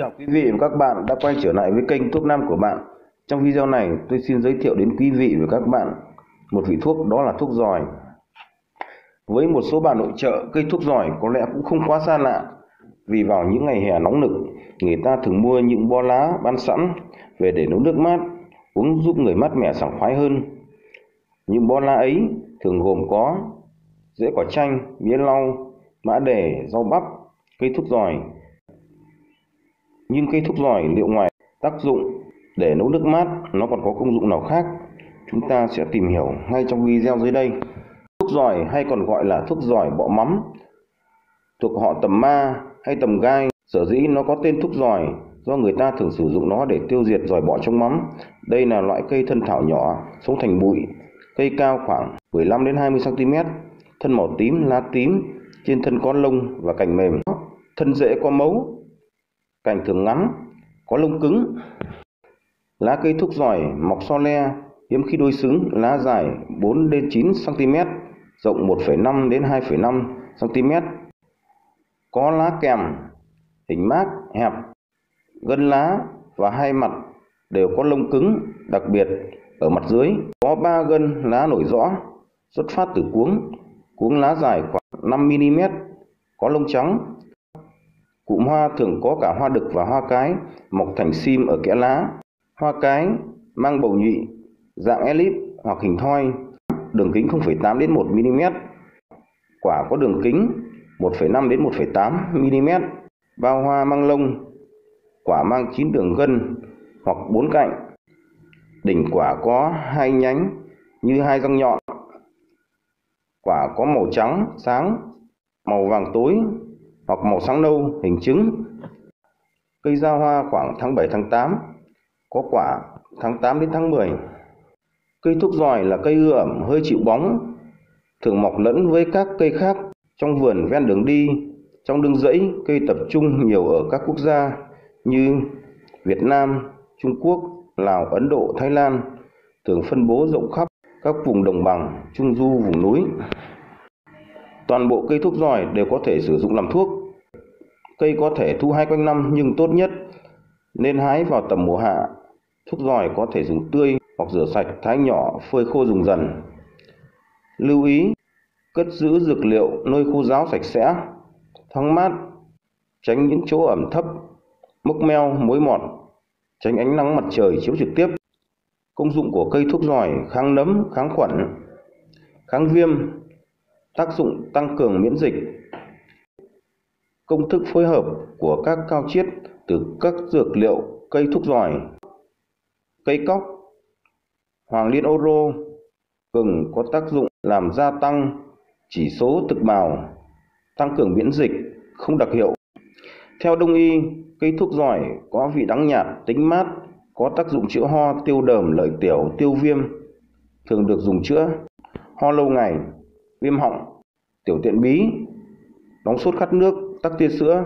Chào quý vị và các bạn đã quay trở lại với kênh thuốc nam của bạn. Trong video này tôi xin giới thiệu đến quý vị và các bạn một vị thuốc đó là thuốc giỏi. Với một số bà nội trợ, cây thuốc giỏi có lẽ cũng không quá xa lạ vì vào những ngày hè nóng nực, người ta thường mua những bó lá bán sẵn về để nấu nước mát, uống giúp người mát mẻ sảng khoái hơn. Những bó lá ấy thường gồm có rễ quả chanh, mía lau, mã đề, rau bắp, cây thuốc giỏi, nhưng cây thuốc giỏi liệu ngoài tác dụng để nấu nước mát, nó còn có công dụng nào khác? Chúng ta sẽ tìm hiểu ngay trong video dưới đây. Thuốc giỏi hay còn gọi là thuốc giỏi bọ mắm, thuộc họ tầm ma hay tầm gai. Sở dĩ nó có tên thuốc giỏi, do người ta thường sử dụng nó để tiêu diệt giỏi bọ trong mắm. Đây là loại cây thân thảo nhỏ, sống thành bụi, cây cao khoảng 15 đến 20 cm thân màu tím, lá tím, trên thân có lông và cành mềm. Thân rễ có mấu cành thường ngắn, có lông cứng. Lá cây thuốc giỏi mọc so le, hiếm khi đôi xứng, lá dài 4 đến 9 cm, rộng 1,5 đến 2,5 cm. Có lá kèm, hình mác, hẹp, gân lá và hai mặt đều có lông cứng, đặc biệt ở mặt dưới có 3 gân lá nổi rõ, xuất phát từ cuống, cuống lá dài khoảng 5 mm, có lông trắng, Cụm hoa thường có cả hoa đực và hoa cái mọc thành sim ở kẽ lá. Hoa cái mang bầu nhụy, dạng elip hoặc hình thoi, đường kính 0,8 đến 1 mm. Quả có đường kính 1,5 đến 1,8 mm. Bao hoa mang lông, quả mang 9 đường gân hoặc 4 cạnh. Đỉnh quả có hai nhánh như hai răng nhọn. Quả có màu trắng sáng, màu vàng tối hoặc màu sáng nâu hình trứng. Cây ra hoa khoảng tháng 7 tháng 8, có quả tháng 8 đến tháng 10. Cây thuốc giỏi là cây ưa ẩm hơi chịu bóng, thường mọc lẫn với các cây khác trong vườn ven đường đi, trong đường dãy cây tập trung nhiều ở các quốc gia như Việt Nam, Trung Quốc, Lào, Ấn Độ, Thái Lan, thường phân bố rộng khắp các vùng đồng bằng, trung du, vùng núi. Toàn bộ cây thuốc giỏi đều có thể sử dụng làm thuốc. Cây có thể thu hái quanh năm nhưng tốt nhất nên hái vào tầm mùa hạ. Thuốc giỏi có thể dùng tươi hoặc rửa sạch, thái nhỏ, phơi khô dùng dần. Lưu ý, cất giữ dược liệu nơi khô ráo sạch sẽ, thoáng mát, tránh những chỗ ẩm thấp, mốc meo, mối mọt, tránh ánh nắng mặt trời chiếu trực tiếp. Công dụng của cây thuốc giỏi kháng nấm, kháng khuẩn, kháng viêm, tác dụng tăng cường miễn dịch. Công thức phối hợp của các cao chiết từ các dược liệu, cây thuốc giỏi, cây cóc, hoàng liên ô rô, gừng có tác dụng làm gia tăng chỉ số thực bào, tăng cường miễn dịch không đặc hiệu. Theo đông y, cây thuốc giỏi có vị đắng nhạt, tính mát, có tác dụng chữa ho, tiêu đờm, lợi tiểu, tiêu viêm, thường được dùng chữa ho lâu ngày viêm họng, tiểu tiện bí, đóng sốt khát nước, tắc tia sữa,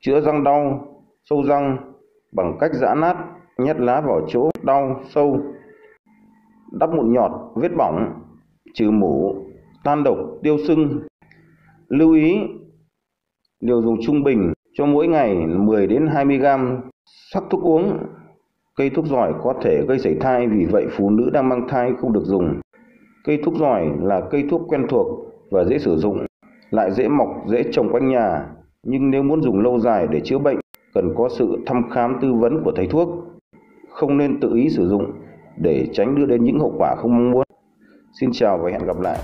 chữa răng đau, sâu răng bằng cách giã nát, nhét lá vào chỗ đau sâu, đắp mụn nhọt, vết bỏng, trừ mủ, tan độc, tiêu sưng. Lưu ý, liều dùng trung bình cho mỗi ngày 10 đến 20 gram sắc thuốc uống. Cây thuốc giỏi có thể gây sảy thai vì vậy phụ nữ đang mang thai không được dùng. Cây thuốc giỏi là cây thuốc quen thuộc và dễ sử dụng, lại dễ mọc, dễ trồng quanh nhà. Nhưng nếu muốn dùng lâu dài để chữa bệnh, cần có sự thăm khám tư vấn của thầy thuốc. Không nên tự ý sử dụng để tránh đưa đến những hậu quả không mong muốn. Xin chào và hẹn gặp lại.